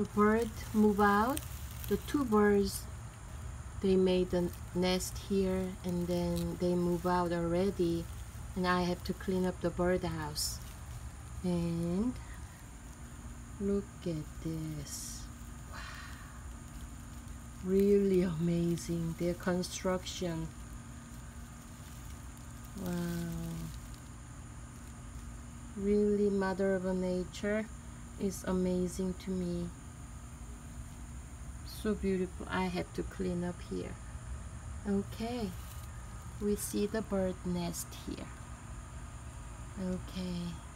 the bird move out the two birds they made a nest here and then they move out already and I have to clean up the birdhouse. And look at this. Wow. Really amazing their construction. Wow. Really mother of nature is amazing to me so beautiful. I have to clean up here. Okay. We see the bird nest here. Okay